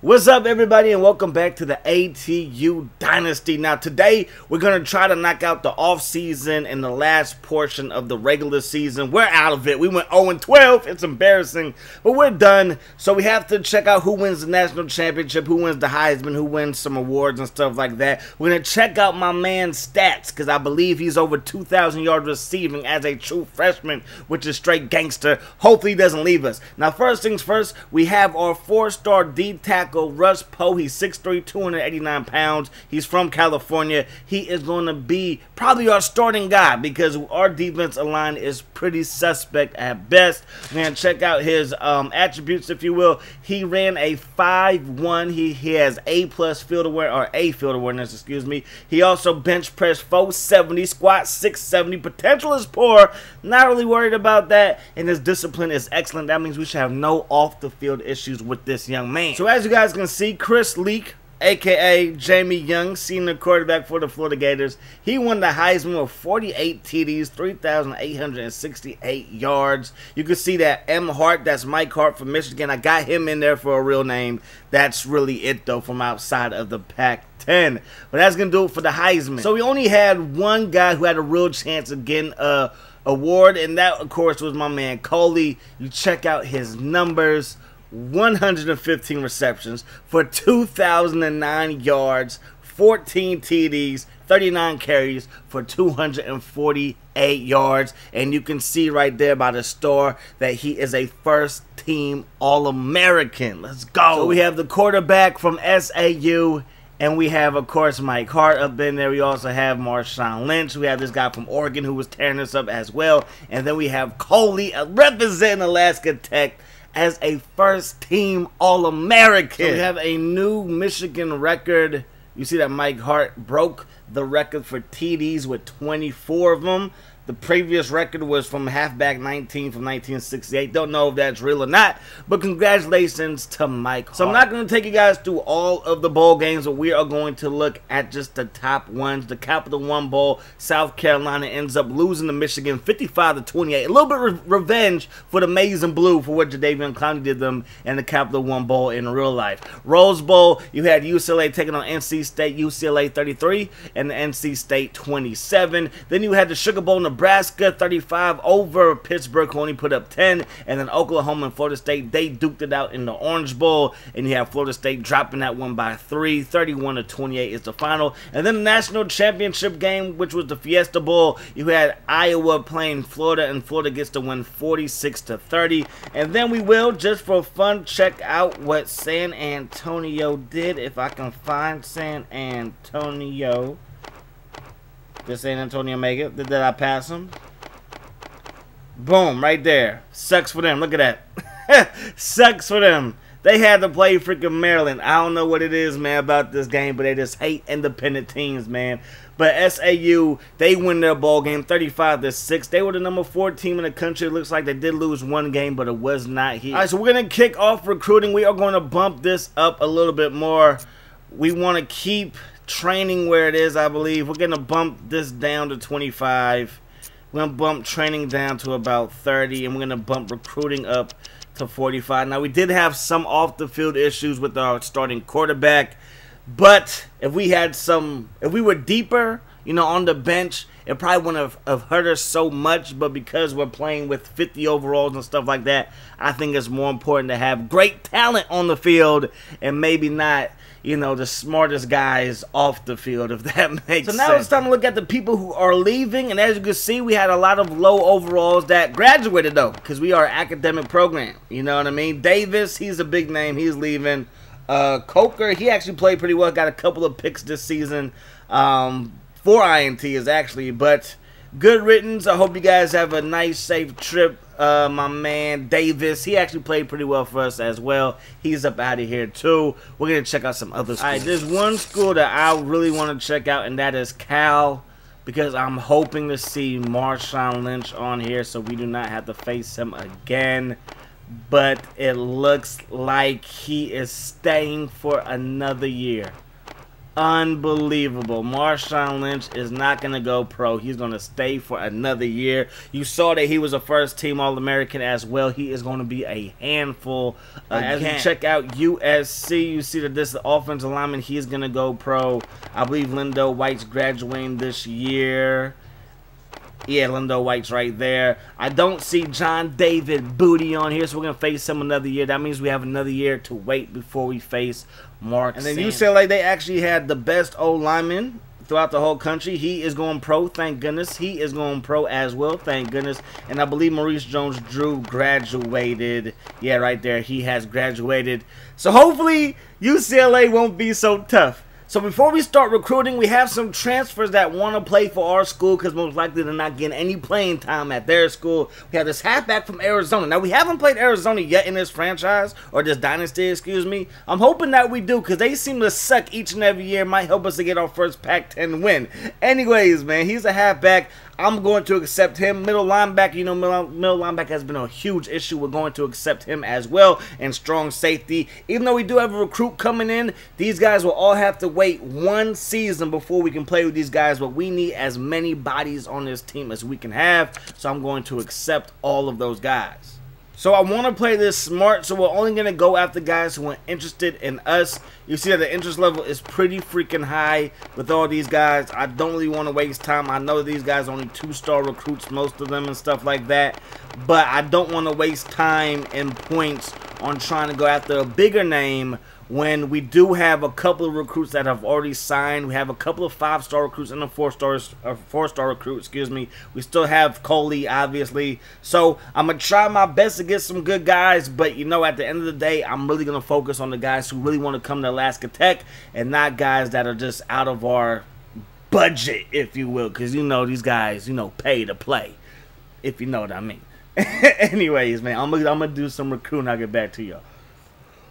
What's up, everybody, and welcome back to the ATU Dynasty. Now, today we're going to try to knock out the off season and the last portion of the regular season. We're out of it. We went 0 12. It's embarrassing, but we're done. So, we have to check out who wins the national championship, who wins the Heisman, who wins some awards and stuff like that. We're going to check out my man's stats because I believe he's over 2,000 yards receiving as a true freshman, which is straight gangster. Hopefully, he doesn't leave us. Now, first things first, we have our four star D tackle Russ Poe. He's 6'3", 289 pounds. He's from California. He is going to be probably our starting guy because our defense line is pretty suspect at best. Man, check out his um, attributes, if you will. He ran a 5'1". He, he has A plus field awareness, or A field awareness, excuse me. He also bench press 470, squat 670. Potential is poor. Not really worried about that. And his discipline is excellent. That means we should have no off the field issues with this young man. So as you guys guys can see, Chris Leak, aka Jamie Young, senior quarterback for the Florida Gators, he won the Heisman with 48 TDs, 3,868 yards. You can see that M. Hart, that's Mike Hart from Michigan. I got him in there for a real name. That's really it, though, from outside of the pack. 10. But that's going to do it for the Heisman. So we only had one guy who had a real chance of getting a award, and that, of course, was my man Coley. You check out his numbers. 115 receptions for 2,009 yards, 14 TDs, 39 carries for 248 yards. And you can see right there by the star that he is a first team All American. Let's go. So we have the quarterback from SAU. And we have, of course, Mike Hart up in there. We also have Marshawn Lynch. We have this guy from Oregon who was tearing us up as well. And then we have Coley representing Alaska Tech as a first team All American. So we have a new Michigan record. You see that Mike Hart broke the record for TDs with 24 of them. The previous record was from halfback 19 from 1968. Don't know if that's real or not, but congratulations to Mike. So I'm not going to take you guys through all of the bowl games, but we are going to look at just the top ones. The Capital One Bowl, South Carolina ends up losing to Michigan 55 to 28. A little bit re revenge for the Maize and Blue for what Jadeveon Clowney did them in the Capital One Bowl in real life. Rose Bowl, you had UCLA taking on NC State, UCLA 33 and the NC State 27. Then you had the Sugar Bowl, Nebraska 35 over Pittsburgh, who only put up 10. And then Oklahoma and Florida State, they duked it out in the Orange Bowl. And you have Florida State dropping that one by 3. 31 to 28 is the final. And then the national championship game, which was the Fiesta Bowl, you had Iowa playing Florida, and Florida gets to win 46 to 30. And then we will, just for fun, check out what San Antonio did. If I can find San Antonio. Did San Antonio it? Did, did I pass them? Boom, right there. Sucks for them. Look at that. Sucks for them. They had to play freaking Maryland. I don't know what it is, man, about this game, but they just hate independent teams, man. But SAU, they win their ball game 35 to 6. They were the number 4 team in the country. It looks like they did lose one game, but it was not here. All right, so we're going to kick off recruiting. We are going to bump this up a little bit more. We want to keep training where it is, I believe. We're going to bump this down to 25. We're going to bump training down to about 30, and we're going to bump recruiting up to 45. Now, we did have some off-the-field issues with our starting quarterback, but if we had some, if we were deeper, you know, on the bench, it probably wouldn't have, have hurt us so much, but because we're playing with 50 overalls and stuff like that, I think it's more important to have great talent on the field and maybe not you know, the smartest guys off the field, if that makes sense. So now sense. it's time to look at the people who are leaving. And as you can see, we had a lot of low overalls that graduated, though, because we are an academic program. You know what I mean? Davis, he's a big name. He's leaving. Uh, Coker, he actually played pretty well. Got a couple of picks this season um, for INT is actually. But good riddance. I hope you guys have a nice, safe trip uh, my man Davis. He actually played pretty well for us as well. He's up out of here too. We're gonna check out some other schools. All right, there's one school that I really want to check out, and that is Cal. Because I'm hoping to see Marshawn Lynch on here so we do not have to face him again. But it looks like he is staying for another year. Unbelievable. Marshawn Lynch is not going to go pro. He's going to stay for another year. You saw that he was a first team All American as well. He is going to be a handful. Uh, as you check out USC, you see that this offensive lineman, he's going to go pro. I believe LenDale White's graduating this year. Yeah, LenDale White's right there. I don't see John David Booty on here, so we're going to face him another year. That means we have another year to wait before we face Mark And then Sanders. UCLA, they actually had the best old lineman throughout the whole country. He is going pro, thank goodness. He is going pro as well, thank goodness. And I believe Maurice Jones-Drew graduated. Yeah, right there. He has graduated. So hopefully UCLA won't be so tough. So before we start recruiting, we have some transfers that want to play for our school because most likely they're not getting any playing time at their school. We have this halfback from Arizona. Now, we haven't played Arizona yet in this franchise, or this dynasty, excuse me. I'm hoping that we do because they seem to suck each and every year. Might help us to get our first Pac-10 win. Anyways, man, he's a halfback. I'm going to accept him. Middle linebacker, you know, middle, middle linebacker has been a huge issue. We're going to accept him as well. And strong safety. Even though we do have a recruit coming in, these guys will all have to wait one season before we can play with these guys. But we need as many bodies on this team as we can have. So I'm going to accept all of those guys. So I want to play this smart, so we're only going to go after guys who are interested in us. You see that the interest level is pretty freaking high with all these guys. I don't really want to waste time. I know these guys are only two-star recruits, most of them and stuff like that. But I don't want to waste time and points on trying to go after a bigger name when we do have a couple of recruits that have already signed. We have a couple of five-star recruits and a four-star uh, four-star recruit, excuse me. We still have Coley, obviously. So I'm to try my best to get some good guys, but, you know, at the end of the day, I'm really going to focus on the guys who really want to come to Alaska Tech and not guys that are just out of our budget, if you will, because, you know, these guys, you know, pay to play, if you know what I mean. Anyways, man, I'm to I'm gonna do some recruiting. I'll get back to y'all.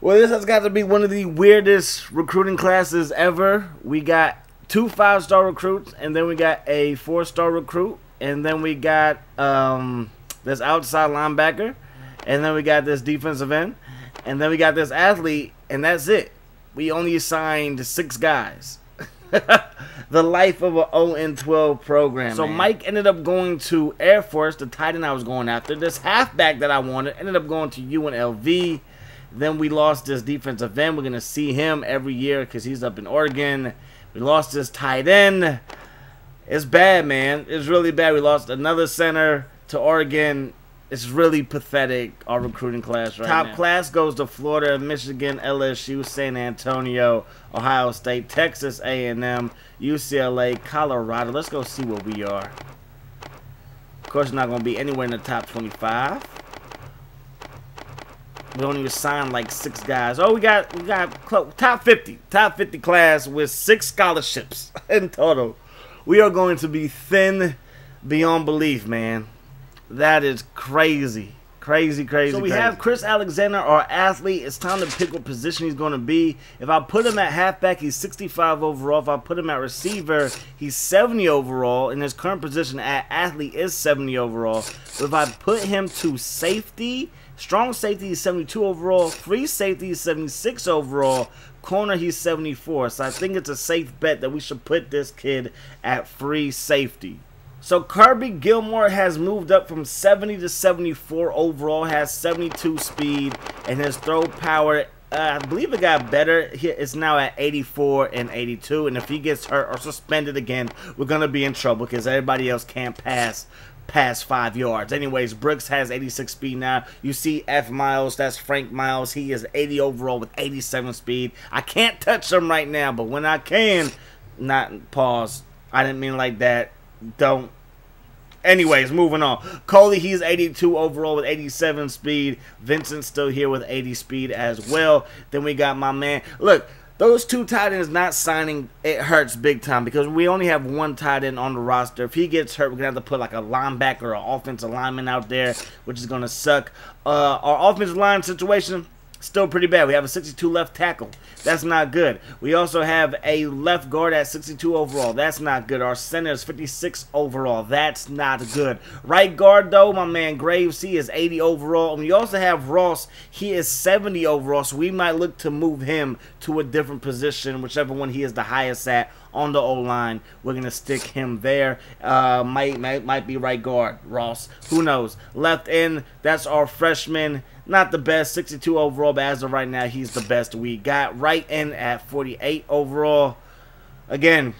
Well, this has got to be one of the weirdest recruiting classes ever. We got two five star recruits, and then we got a four star recruit, and then we got um, this outside linebacker, and then we got this defensive end, and then we got this athlete, and that's it. We only signed six guys. the life of an 0 and 12 program. So man. Mike ended up going to Air Force, the tight end I was going after. This halfback that I wanted ended up going to UNLV. Then we lost this defensive end. We're going to see him every year because he's up in Oregon. We lost this tight end. It's bad, man. It's really bad. We lost another center to Oregon. It's really pathetic, our recruiting class right Top now. class goes to Florida, Michigan, LSU, San Antonio, Ohio State, Texas A&M, UCLA, Colorado. Let's go see where we are. Of course, not going to be anywhere in the top 25. We don't even sign like six guys. Oh, we got we got top 50, top 50 class with six scholarships in total. We are going to be thin beyond belief, man. That is crazy. Crazy, crazy. So we crazy. have Chris Alexander, our athlete. It's time to pick what position he's going to be. If I put him at halfback, he's 65 overall. If I put him at receiver, he's 70 overall. And his current position at athlete is 70 overall. But if I put him to safety, Strong safety is 72 overall. Free safety is 76 overall. Corner he's 74. So I think it's a safe bet that we should put this kid at free safety. So Kirby Gilmore has moved up from 70 to 74 overall, has 72 speed, and his throw power, uh, I believe it got better. It's now at 84 and 82, and if he gets hurt or suspended again, we're going to be in trouble because everybody else can't pass past five yards. Anyways, Brooks has 86 speed now. You see F Miles, that's Frank Miles. He is 80 overall with 87 speed. I can't touch him right now, but when I can, not pause. I didn't mean like that. Don't. Anyways, moving on. Coley, he's 82 overall with 87 speed. Vincent's still here with 80 speed as well. Then we got my man. Look, those two tight ends not signing, it hurts big time because we only have one tight end on the roster. If he gets hurt, we're to have to put like a linebacker or offensive lineman out there, which is going to suck. Uh, our offensive line situation, Still pretty bad. We have a 62 left tackle. That's not good. We also have a left guard at 62 overall. That's not good. Our center is 56 overall. That's not good. Right guard, though, my man Graves, he is 80 overall. And we also have Ross. He is 70 overall. So we might look to move him to a different position, whichever one he is the highest at on the O line. We're gonna stick him there. Uh, might, might might be right guard Ross. Who knows? Left end. That's our freshman. Not the best, 62 overall, but as of right now, he's the best we got. Right in at 48 overall. Again,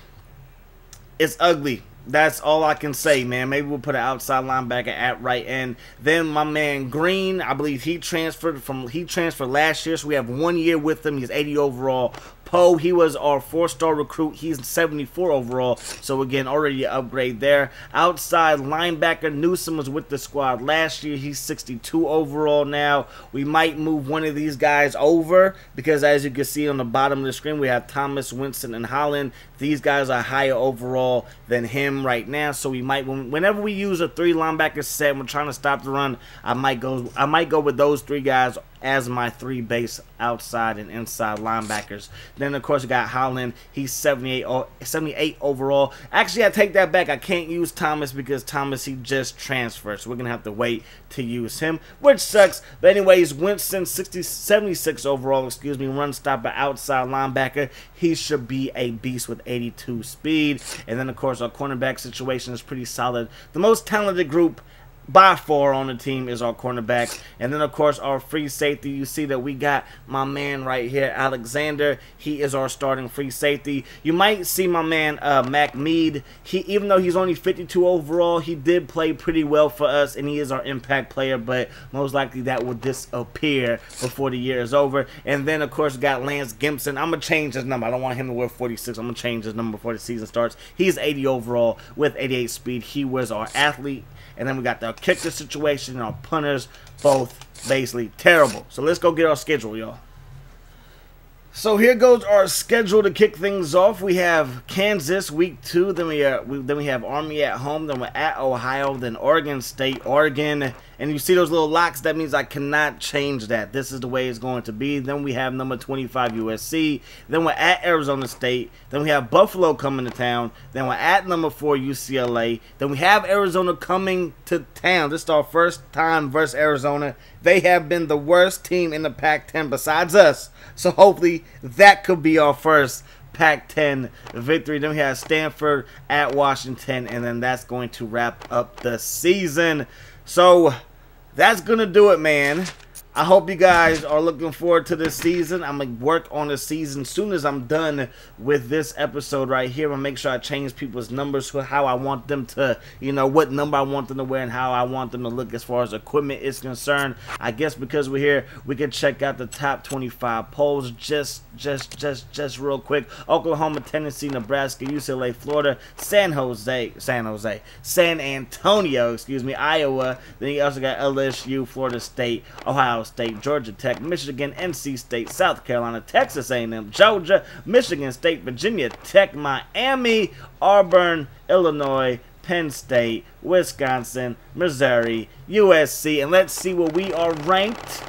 it's ugly. That's all I can say, man. Maybe we'll put an outside linebacker at right end. Then my man Green, I believe he transferred from he transferred last year, so we have one year with him. He's 80 overall. Poe, he was our four-star recruit. He's 74 overall. So again, already an upgrade there. Outside linebacker Newsom was with the squad last year. He's 62 overall now. We might move one of these guys over because as you can see on the bottom of the screen, we have Thomas, Winston, and Holland. These guys are higher overall than him right now. So we might, whenever we use a three linebacker set, we're trying to stop the run. I might go, I might go with those three guys as my three base outside and inside linebackers. Then, of course, you got Holland. He's 78, 78 overall. Actually, I take that back. I can't use Thomas because Thomas, he just transferred. So we're going to have to wait to use him, which sucks. But anyways, Winston, 60, 76 overall, excuse me, run stopper outside linebacker. He should be a beast with 82 speed. And then, of course, our cornerback situation is pretty solid. The most talented group by far on the team is our cornerback. And then, of course, our free safety. You see that we got my man right here, Alexander. He is our starting free safety. You might see my man, uh, Mac Mead. He, even though he's only 52 overall, he did play pretty well for us, and he is our impact player, but most likely that will disappear before the year is over. And then, of course, got Lance Gibson. I'm going to change his number. I don't want him to wear 46. I'm going to change his number before the season starts. He's 80 overall with 88 speed. He was our athlete and then we got the kicker situation and our punters, both basically terrible. So let's go get our schedule, y'all. So here goes our schedule to kick things off. We have Kansas week two, then we, uh, we then we have Army at home, then we're at Ohio, then Oregon State, Oregon, and you see those little locks. That means I cannot change that. This is the way it's going to be. Then we have number 25 USC, then we're at Arizona State, then we have Buffalo coming to town, then we're at number four UCLA, then we have Arizona coming to town. This is our first time versus Arizona. They have been the worst team in the Pac-10 besides us. So hopefully that could be our first Pac-10 victory. Then we have Stanford at Washington, and then that's going to wrap up the season. So that's going to do it, man. I hope you guys are looking forward to this season. I'm to work on the season soon as I'm done with this episode right here. I'm to make sure I change people's numbers how I want them to, you know, what number I want them to wear and how I want them to look as far as equipment is concerned. I guess because we're here, we can check out the top 25 polls just, just, just, just real quick. Oklahoma, Tennessee, Nebraska, UCLA, Florida, San Jose, San Jose, San Antonio, excuse me, Iowa. Then you also got LSU, Florida State, Ohio State, Georgia Tech, Michigan, NC State, South Carolina, Texas A&M, Georgia, Michigan State, Virginia Tech, Miami, Auburn, Illinois, Penn State, Wisconsin, Missouri, USC, and let's see where we are ranked.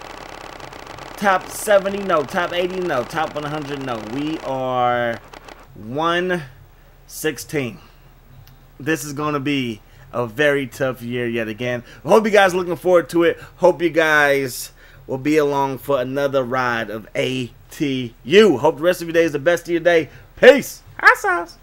Top 70, no. Top 80, no. Top 100, no. We are 116. This is going to be a very tough year yet again. Hope you guys looking forward to it. Hope you guys will be along for another ride of ATU. Hope the rest of your day is the best of your day. Peace. Hot sauce.